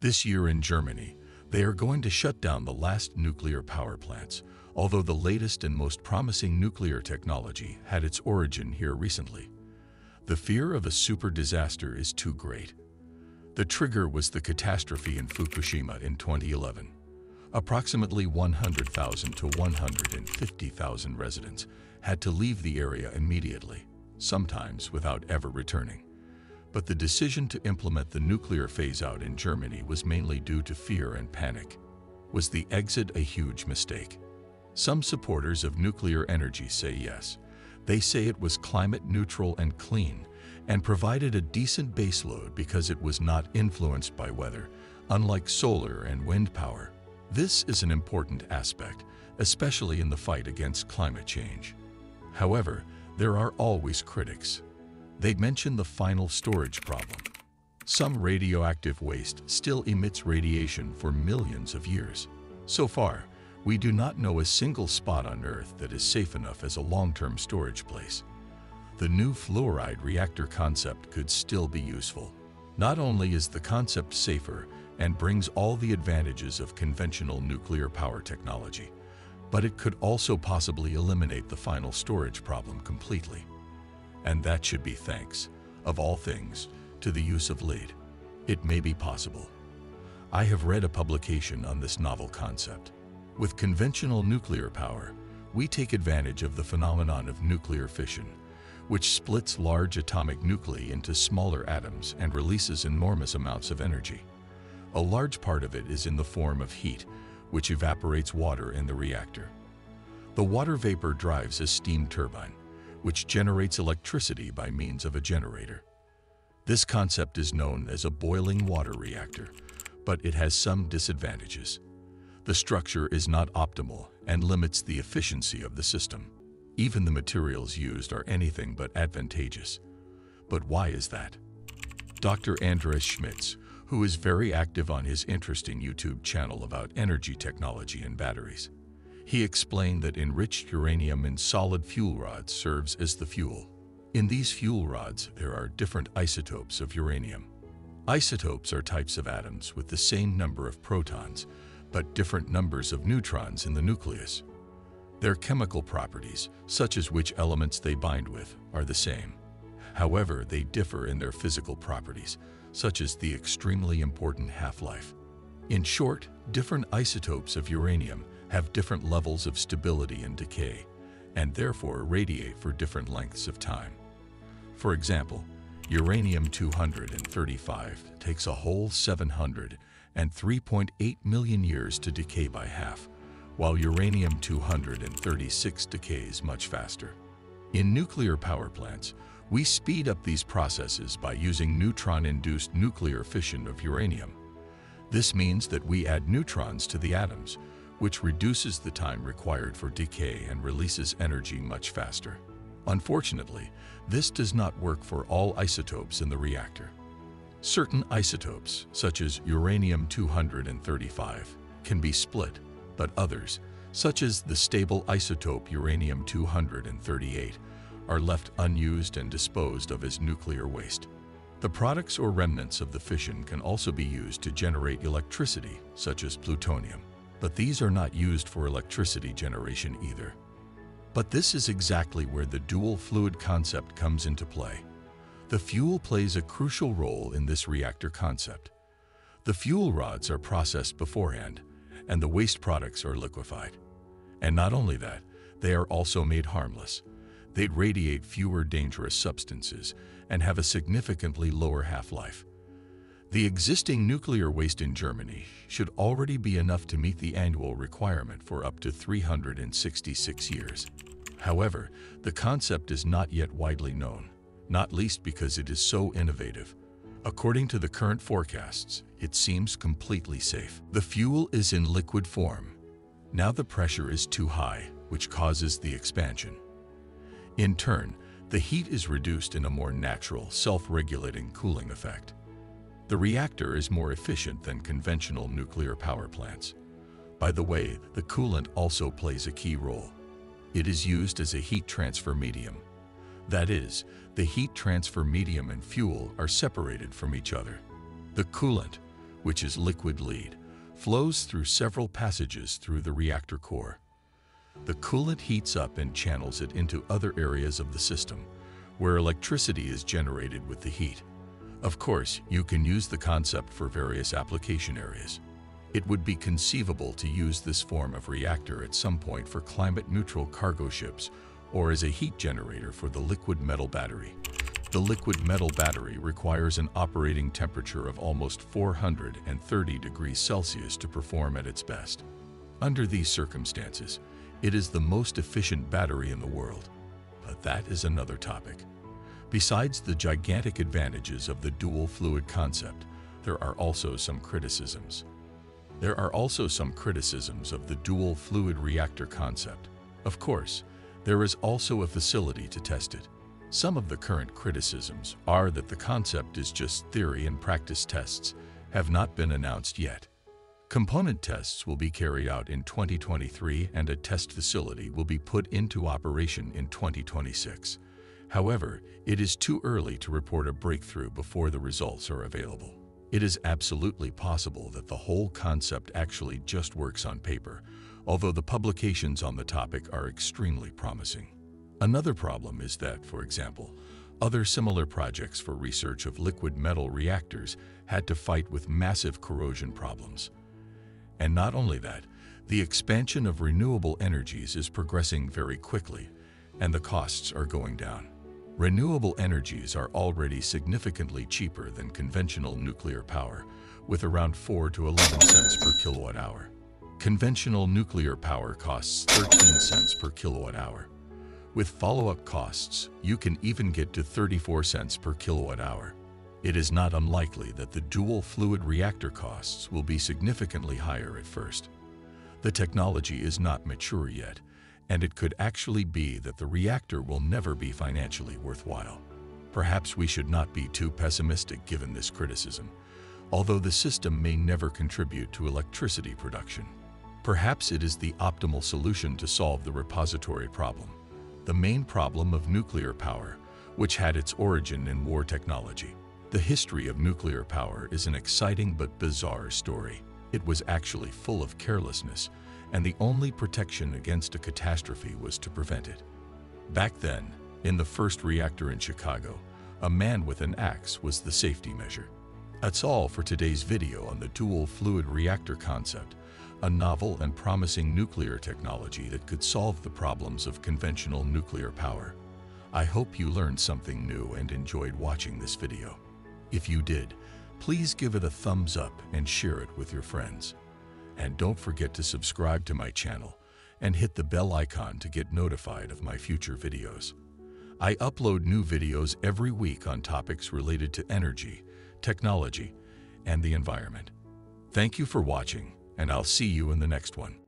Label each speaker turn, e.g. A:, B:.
A: This year in Germany, they are going to shut down the last nuclear power plants, although the latest and most promising nuclear technology had its origin here recently. The fear of a super disaster is too great. The trigger was the catastrophe in Fukushima in 2011. Approximately 100,000 to 150,000 residents had to leave the area immediately, sometimes without ever returning. But the decision to implement the nuclear phase-out in Germany was mainly due to fear and panic. Was the exit a huge mistake? Some supporters of nuclear energy say yes. They say it was climate neutral and clean and provided a decent baseload because it was not influenced by weather, unlike solar and wind power. This is an important aspect, especially in the fight against climate change. However, there are always critics. They'd mention the final storage problem. Some radioactive waste still emits radiation for millions of years. So far, we do not know a single spot on Earth that is safe enough as a long-term storage place. The new fluoride reactor concept could still be useful. Not only is the concept safer and brings all the advantages of conventional nuclear power technology, but it could also possibly eliminate the final storage problem completely. And that should be thanks, of all things, to the use of lead. It may be possible. I have read a publication on this novel concept. With conventional nuclear power, we take advantage of the phenomenon of nuclear fission, which splits large atomic nuclei into smaller atoms and releases enormous amounts of energy. A large part of it is in the form of heat, which evaporates water in the reactor. The water vapor drives a steam turbine, which generates electricity by means of a generator. This concept is known as a boiling water reactor, but it has some disadvantages. The structure is not optimal and limits the efficiency of the system. Even the materials used are anything but advantageous. But why is that? Dr. Andreas Schmitz, who is very active on his interesting YouTube channel about energy technology and batteries, he explained that enriched uranium in solid fuel rods serves as the fuel. In these fuel rods, there are different isotopes of uranium. Isotopes are types of atoms with the same number of protons, but different numbers of neutrons in the nucleus. Their chemical properties, such as which elements they bind with, are the same. However, they differ in their physical properties, such as the extremely important half-life. In short, different isotopes of uranium have different levels of stability and decay, and therefore radiate for different lengths of time. For example, uranium-235 takes a whole 700 and 3.8 million years to decay by half, while uranium-236 decays much faster. In nuclear power plants, we speed up these processes by using neutron-induced nuclear fission of uranium. This means that we add neutrons to the atoms, which reduces the time required for decay and releases energy much faster. Unfortunately, this does not work for all isotopes in the reactor. Certain isotopes, such as uranium-235, can be split, but others, such as the stable isotope uranium-238, are left unused and disposed of as nuclear waste. The products or remnants of the fission can also be used to generate electricity, such as plutonium, but these are not used for electricity generation either. But this is exactly where the dual fluid concept comes into play. The fuel plays a crucial role in this reactor concept. The fuel rods are processed beforehand, and the waste products are liquefied. And not only that, they are also made harmless. They radiate fewer dangerous substances and have a significantly lower half-life. The existing nuclear waste in Germany should already be enough to meet the annual requirement for up to 366 years. However, the concept is not yet widely known not least because it is so innovative. According to the current forecasts, it seems completely safe. The fuel is in liquid form. Now the pressure is too high, which causes the expansion. In turn, the heat is reduced in a more natural, self-regulating cooling effect. The reactor is more efficient than conventional nuclear power plants. By the way, the coolant also plays a key role. It is used as a heat transfer medium. That is, the heat transfer medium and fuel are separated from each other. The coolant, which is liquid lead, flows through several passages through the reactor core. The coolant heats up and channels it into other areas of the system, where electricity is generated with the heat. Of course, you can use the concept for various application areas. It would be conceivable to use this form of reactor at some point for climate-neutral cargo ships or as a heat generator for the liquid metal battery. The liquid metal battery requires an operating temperature of almost 430 degrees Celsius to perform at its best. Under these circumstances, it is the most efficient battery in the world. But that is another topic. Besides the gigantic advantages of the dual fluid concept, there are also some criticisms. There are also some criticisms of the dual fluid reactor concept. Of course, there is also a facility to test it. Some of the current criticisms are that the concept is just theory and practice tests have not been announced yet. Component tests will be carried out in 2023 and a test facility will be put into operation in 2026. However, it is too early to report a breakthrough before the results are available. It is absolutely possible that the whole concept actually just works on paper, although the publications on the topic are extremely promising. Another problem is that, for example, other similar projects for research of liquid metal reactors had to fight with massive corrosion problems. And not only that, the expansion of renewable energies is progressing very quickly, and the costs are going down. Renewable energies are already significantly cheaper than conventional nuclear power, with around 4 to 11 cents per kilowatt hour. Conventional nuclear power costs 13 cents per kilowatt hour. With follow-up costs, you can even get to 34 cents per kilowatt hour. It is not unlikely that the dual fluid reactor costs will be significantly higher at first. The technology is not mature yet, and it could actually be that the reactor will never be financially worthwhile. Perhaps we should not be too pessimistic given this criticism, although the system may never contribute to electricity production. Perhaps it is the optimal solution to solve the repository problem, the main problem of nuclear power, which had its origin in war technology. The history of nuclear power is an exciting but bizarre story. It was actually full of carelessness, and the only protection against a catastrophe was to prevent it. Back then, in the first reactor in Chicago, a man with an axe was the safety measure. That's all for today's video on the dual fluid reactor concept, a novel and promising nuclear technology that could solve the problems of conventional nuclear power. I hope you learned something new and enjoyed watching this video. If you did, please give it a thumbs up and share it with your friends. And don't forget to subscribe to my channel and hit the bell icon to get notified of my future videos. I upload new videos every week on topics related to energy, technology, and the environment. Thank you for watching, and I'll see you in the next one.